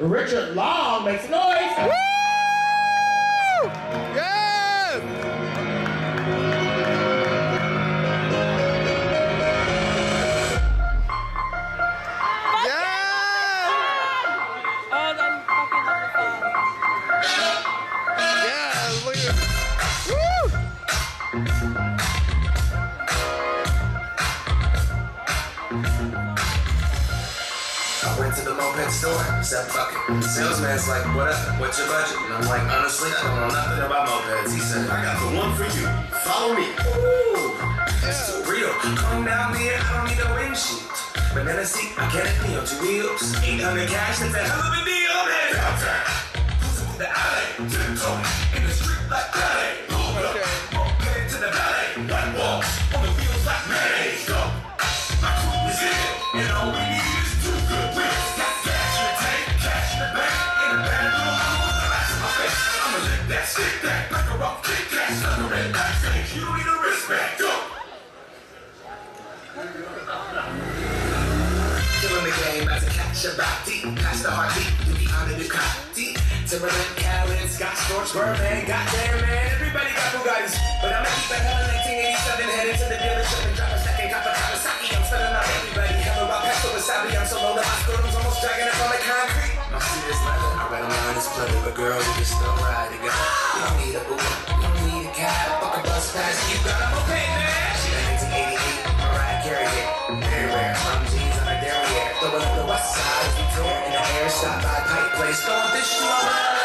Richard Long makes noise. Woo! Yes! To the moped store, said fuck it. Salesman's like, what up? What's your budget? And I'm like, honestly, I don't know nothing about mopeds. He said, I got the one for you. Follow me. Ooh, it's too real. Come down here, I don't need a windshield. Banana seat, I see I get it, me on two wheels. 800 cash, that's a hell of a deal. Cruising the alley, tiptoeing in the street like up, moped to the. One wall, on the wheels like. My crew is we a. Killing the game as a catch a body, past the heartbeat, you be on the Ducati. Timberland, Khaled, Scott Storch, Birdman, goddamn man, everybody got Bugattis. But I'ma keep it hell in 1987, headed to the dealership stop by Pike Place, this shit on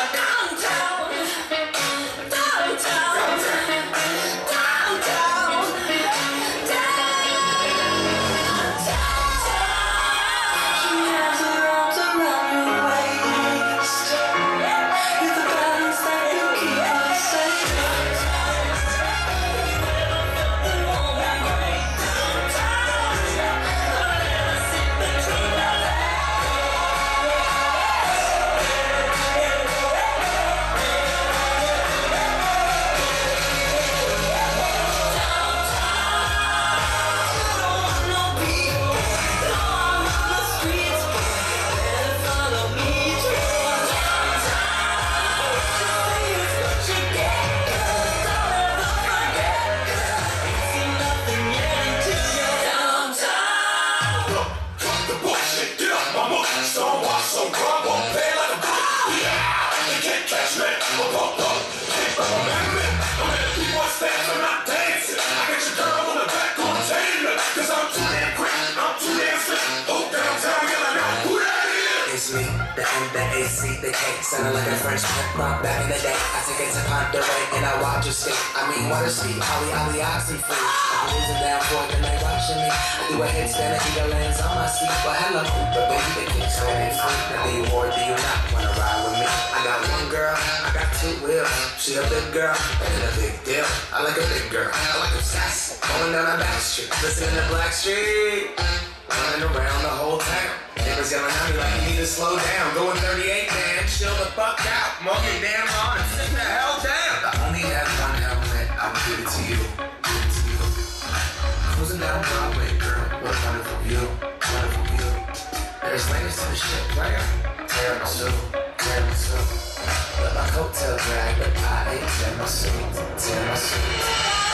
the M, the AC, the K. Sounding like a French pimp rock back in the day. I take it to Ponderay and I watch you skate. I mean, water speed, Ollie, Ollie, oxen free. I'm losing down for it, then they watching me. I do a headstand and eagle lands on my seat. But hello, but baby, keep saying it's free. Now do you or do you not wanna ride with me? I got I got two. She a big girl, and a big deal. I like a big girl, I like a sass. Going down a back street, listening to Blackstreet. Running around the whole town. Neighbors yelling at me like you need to slow down. Going 38, man, chill the fuck out. Your damn lawn and sit the hell down. I only have one helmet, I will give it to you. Give it to you. Cruising down Broadway, girl, what a wonderful view, wonderful view. There's layers to the shit, player. Terrible too, my drag, but I ain't tear my suit, tear my suit.